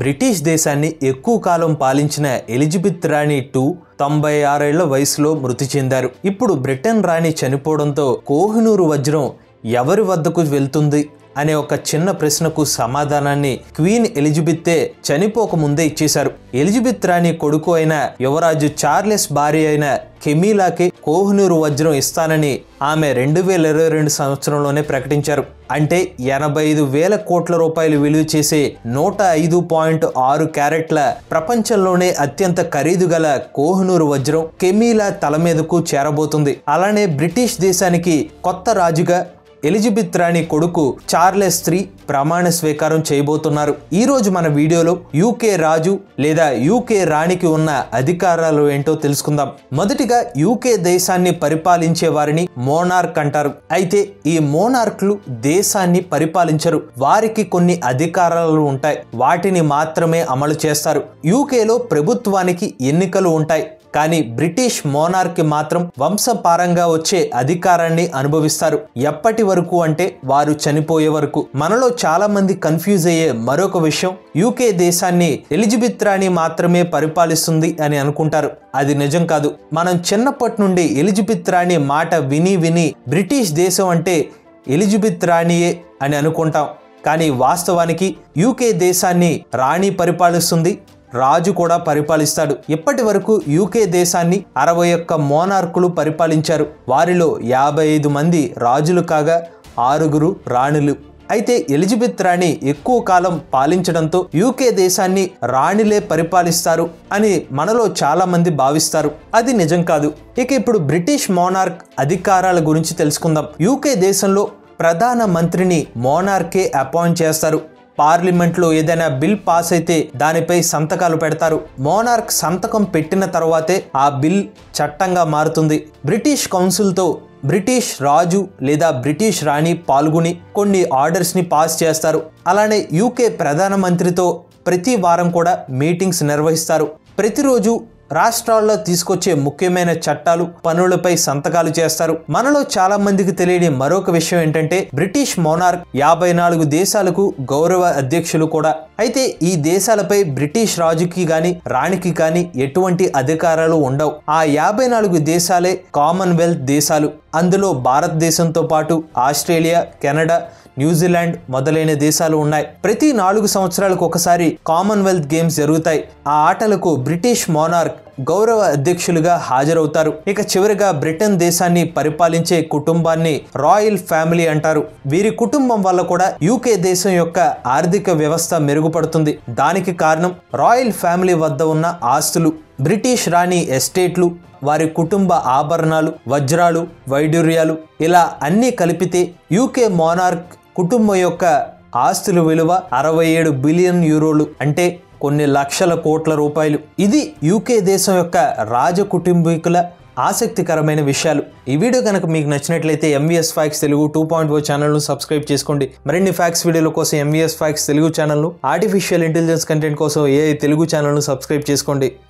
British దేశాన్ని ఎక్కువ కాలం పాలించిన ఎలిజబెత్ రాణి టూ తొంభై ఆరేళ్ళ వయసులో మృతి చెందారు. ఇప్పుడు బ్రిటన్ రాణి చనిపోవడంతో కోహినూరు వజ్రం ఎవరి వద్దకు వెళ్తుంది? అనే ఒక చిన్న ప్రశ్నకు సమాధానాన్ని క్వీన్ ఎలిజబెత్తే చనిపోక ముందే ఇచ్చేశారు. ఎలిజబెత్ రాణి కొడుకు అయిన యువరాజు చార్లెస్ భార్య అయిన కెమీలాకి కోహ్నూరు వజ్రం ఇస్తానని ఆమె రెండు వేల ఇరవై రెండు సంవత్సరంలోనే ప్రకటించారు. అంటే ఎనభై ఐదు వేల కోట్ల రూపాయలు విలువ చేసే నూట ఐదు పాయింట్ ఆరు క్యారెట్ల ప్రపంచంలోనే అత్యంత ఖరీదు గల కోహ్నూరు వజ్రం కెమీలా తల మీదకు చేరబోతుంది. అలానే బ్రిటిష్ దేశానికి కొత్త రాజుగా ఎలిజబెత్ రాణి కొడుకు చార్లెస్ త్రీ ప్రమాణ స్వీకారం చేయబోతున్నారు. ఈ రోజు మన వీడియోలో యూకే రాజు లేదా యూకే రాణికి ఉన్న అధికారాలు ఏంటో తెలుసుకుందాం. మొదటిగా యూకే దేశాన్ని పరిపాలించే వారిని మోనార్క్ అంటారు. అయితే ఈ మోనార్క్లు దేశాన్ని పరిపాలించరు. వారికి కొన్ని అధికారాలు ఉంటాయి. వాటిని మాత్రమే అమలు చేస్తారు. యూకేలో ప్రభుత్వానికి ఎన్నికలు ఉంటాయి. కానీ బ్రిటిష్ మోనార్కి మాత్రం వంశపారంగా వచ్చే అధికారాన్ని అనుభవిస్తారు. ఎప్పటి వరకు అంటే వారు చనిపోయే వరకు. మనలో చాలా మంది కన్ఫ్యూజ్ అయ్యే మరొక విషయం యూకే దేశాన్ని ఎలిజబెత్ రాణి మాత్రమే పరిపాలిస్తుంది అని అనుకుంటారు. అది నిజం కాదు. మనం చిన్నప్పటి నుండి ఎలిజబెత్ రాణి మాట విని విని బ్రిటిష్ దేశం అంటే ఎలిజబెత్ రాణియే అని అనుకుంటాం. కానీ వాస్తవానికి యూకే దేశాన్ని రాణి పరిపాలిస్తుంది. రాజు కూడా పరిపాలిస్తాడు. ఇప్పటి వరకు యూకే దేశాన్ని అరవై ఒక్క మోనార్కులు పరిపాలించారు? వారిలో యాభై ఐదు మంది రాజులు కాగా ఆరుగురు రాణులు. అయితే ఎలిజబెత్ రాణి ఎక్కువ కాలం పాలించడంతో యూకే దేశాన్ని రాణిలే పరిపాలిస్తారు అని మనలో చాలా మంది భావిస్తారు. అది నిజం కాదు. ఇక ఇప్పుడు బ్రిటిష్ మోనార్క్ అధికారాల గురించి తెలుసుకుందాం. యూకే దేశంలో ప్రధాన మంత్రిని మోనార్కే అపాయింట్ చేస్తారు. పార్లమెంట్లో ఏదైనా బిల్ పాస్ అయితే దానిపై సంతకాలు పెడతారు. మోనార్క్ సంతకం పెట్టిన తర్వాతే ఆ బిల్ చట్టంగా మారుతుంది. బ్రిటిష్ కౌన్సిల్తో బ్రిటిష్ రాజు లేదా బ్రిటిష్ రాణి పాల్గొని కొన్ని ఆర్డర్స్ని పాస్ చేస్తారు. అలానే యూకే ప్రధానమంత్రితో ప్రతి వారం కూడా మీటింగ్స్ నిర్వహిస్తారు. ప్రతిరోజు రాష్ట్రాల్లో తీసుకొచ్చే ముఖ్యమైన చట్టాలు పనులపై సంతకాలు చేస్తారు. మనలో చాలా మందికి తెలియని మరొక విషయం ఏంటంటే బ్రిటిష్ మోనార్క్ యాభై నాలుగు దేశాలకు గౌరవ అధ్యక్షులు కూడా. అయితే ఈ దేశాలపై బ్రిటిష్ రాజుకి గాని రాణికి గాని ఎటువంటి అధికారాలు ఉండవు. ఆ యాభై నాలుగు దేశాలే కామన్వెల్త్ దేశాలు. అందులో భారతదేశంతో పాటు ఆస్ట్రేలియా కెనడా న్యూజిలాండ్ మొదలైన దేశాలు ఉన్నాయి. ప్రతి నాలుగు సంవత్సరాలకు ఒకసారి కామన్వెల్త్ గేమ్స్ జరుగుతాయి. ఆ ఆటలకు బ్రిటిష్ మోనార్క్ గౌరవ అధ్యక్షులుగా హాజరవుతారు. ఇక చివరిగా బ్రిటన్ దేశాన్ని పరిపాలించే కుటుంబాన్ని రాయల్ ఫ్యామిలీ అంటారు. వీరి కుటుంబం వల్ల కూడా యూకే దేశం యొక్క ఆర్థిక వ్యవస్థ మెరుగుపడుతుంది. దానికి కారణం రాయల్ ఫ్యామిలీ వద్ద ఉన్న ఆస్తులు బ్రిటిష్ రాణి ఎస్టేట్లు వారి కుటుంబ ఆభరణాలు వజ్రాలు వైడూర్యాలు ఇలా అన్నీ కలిపితే యూకే మోనార్క్ కుటుంబం యొక్క ఆస్తుల విలువ అరవై ఏడు బిలియన్ యూరోలు. అంటే కొన్ని లక్షల కోట్ల రూపాయలు. ఇది యూకే దేశం యొక్క రాజ కుటుంబీకుల ఆసక్తికరమైన విషయాలు. ఈ వీడియో కనుక మీకు నచ్చినట్లయితే MVS facts Telugu two point O ఛానల్ను సబ్స్క్రైబ్ చేసుకోండి. మరిన్ని ఫ్యాక్స్ వీడియోల కోసం ఎంవీఎస్ ఫ్యాక్స్ తెలుగు ఛానల్ను ఆర్టిఫిషియల్ ఇంటెలిజెన్స్ కంటెంట్ కోసం ఏ తెలుగు ఛానల్ను సబ్స్క్రైబ్ చేసుకోండి.